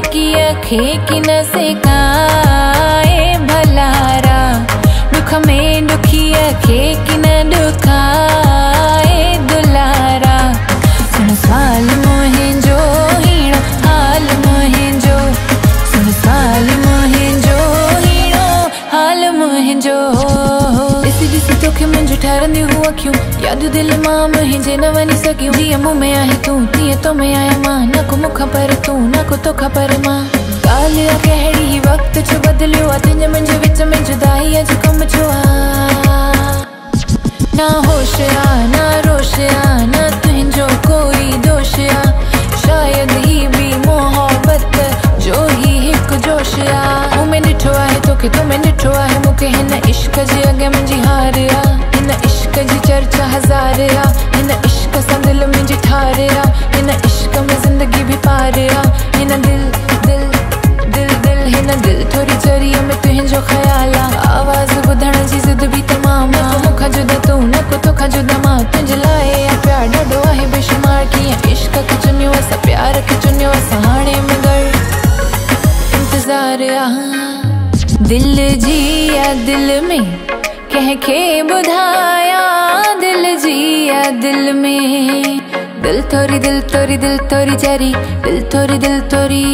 की कमे से किया खे कि मुंहिंजो ठहरंदी हुआ क्यों? यादि दिलि माँ मुंहिंजे न वञी सघियूं जीअं मूं में आहे तूं तीअं तो में आहियाँ माँ। न को मूंखां पर तूं, न को तोखां पर माँ। ॻाल्हि आहे कहिड़ी ही वक़्तु छो बदिलियो आहे तुंहिंजे मुंहिंजे विच में जुदाई अॼु कमु छो आहे ना होश आ ना रोश आ ना तुंहिंजो कोई दोष आ शायद ही बि मोहबत जो ही हिकु जोश आ मूं में ॾिठो आहे तोखे तो में ॾिठो आहे। हिन इश्क जे अॻियाँ मुंहिंजी हार आ हिन इश्क जी चर्चा हज़ार आ हिन इश्क सां दिलि मुंहिंजी ठार आ हिन इश्क में ज़िंदगी बि पार आ हिन दिल दिल दिल दिल हिन दिल थोरी चरीअ में तुंहिंजो ख़्याल। आ आवाज़ ॿुधण जी ज़िद बि तमामु। को मूंखां जुदा तूं न को तोखां जुदा माँ। तुंहिंजे लाइ आ प्यार ॾाढो आहे बेशुमार। कीअं इश्क खे चुनियो असां प्यार खे चुनियो असां हाणे मगर इंतज़ार आ दिल जी आ दिल में कंहिंखे ॿुधाया दिल जी आ दिल में, दिल तोरी दिल तोरी दिल तोरी चरी दिल तोरी दिल तोरी।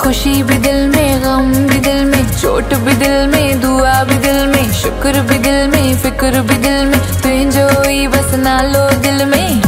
खुशी भी दिल में, गम भी दिल में, चोट भी दिल में, दुआ भी दिल में, शुक्र भी दिल में, फ़िक्र भी दिल में, तुझो ई बस नालो दिल में।